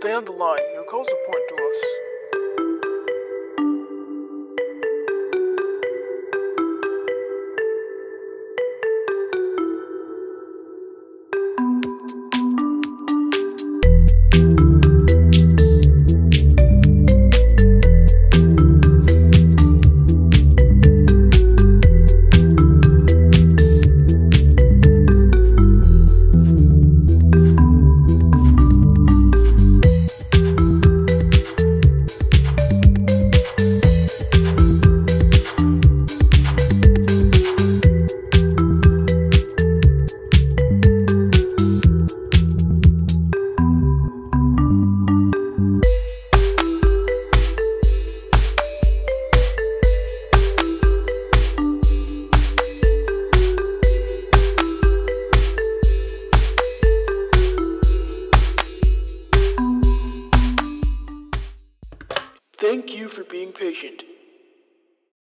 Stay on the line. Your call is important to us. Thank you for being patient.